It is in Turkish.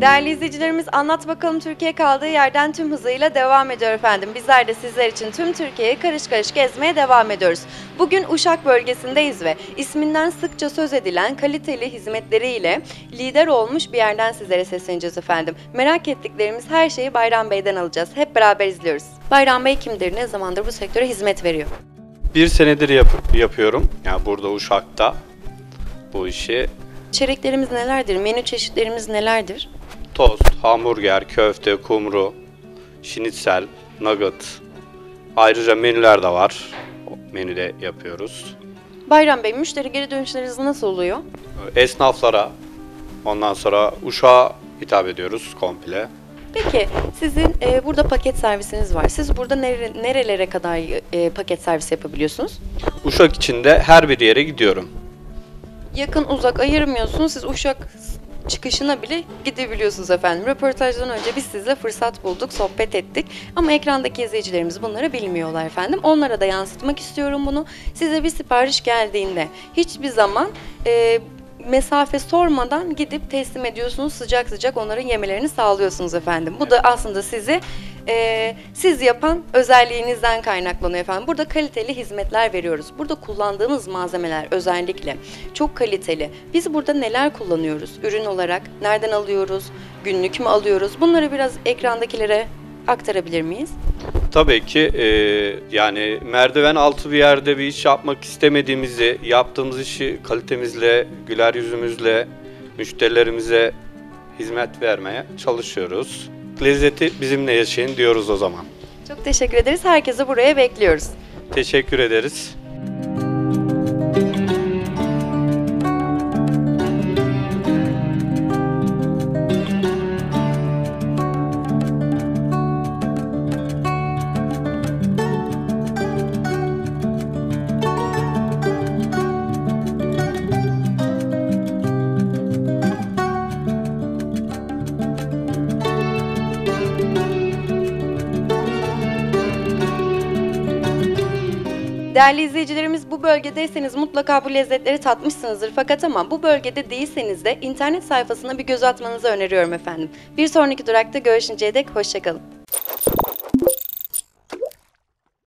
Değerli izleyicilerimiz Anlat Bakalım Türkiye kaldığı yerden tüm hızıyla devam ediyor efendim. Bizler de sizler için tüm Türkiye'yi karış karış gezmeye devam ediyoruz. Bugün Uşak bölgesindeyiz ve isminden sıkça söz edilen kaliteli hizmetleriyle lider olmuş bir yerden sizlere sesleneceğiz efendim. Merak ettiklerimiz her şeyi Bayram Bey'den alacağız. Hep beraber izliyoruz. Bayram Bey kimdir, ne zamandır bu sektöre hizmet veriyor? Bir senedir yap- yapıyorum. Yani burada Uşak'ta bu işi. İçeriklerimiz nelerdir, menü çeşitlerimiz nelerdir? Tost, hamburger, köfte, kumru, şinitsel, nugget. Ayrıca menüler de var. Menüde yapıyoruz. Bayram Bey, müşteri geri dönüşleriniz nasıl oluyor? Esnaflara, ondan sonra Uşak'a hitap ediyoruz komple. Peki sizin e, burada paket servisiniz var. Siz burada nere- nerelere kadar e, paket servis yapabiliyorsunuz? Uşak içinde her bir yere gidiyorum. Yakın uzak ayırmıyorsunuz. Siz Uşak çıkışına bile gidebiliyorsunuz efendim. Röportajdan önce biz sizle fırsat bulduk, sohbet ettik. Ama ekrandaki izleyicilerimiz bunları bilmiyorlar efendim. Onlara da yansıtmak istiyorum bunu. Size bir sipariş geldiğinde hiçbir zaman e, mesafe sormadan gidip teslim ediyorsunuz. Sıcak sıcak onların yemelerini sağlıyorsunuz efendim. Bu da aslında sizi e, siz yapan özelliğinizden kaynaklanıyor efendim. Burada kaliteli hizmetler veriyoruz. Burada kullandığımız malzemeler özellikle çok kaliteli. Biz burada neler kullanıyoruz? Ürün olarak nereden alıyoruz? Günlük mü alıyoruz? Bunları biraz ekrandakilere aktarabilir miyiz? Tabii ki e, yani merdiven altı bir yerde bir iş yapmak istemediğimizi, yaptığımız işi kalitemizle, güler yüzümüzle, müşterilerimize hizmet vermeye çalışıyoruz. Lezzeti bizimle yaşayın diyoruz o zaman. Çok teşekkür ederiz. Herkesi buraya bekliyoruz. Teşekkür ederiz. Değerli izleyicilerimiz bu bölgedeyseniz mutlaka bu lezzetleri tatmışsınızdır. Fakat ama bu bölgede değilseniz de internet sayfasına bir göz atmanızı öneriyorum efendim. Bir sonraki durakta görüşünceye dek hoşçakalın.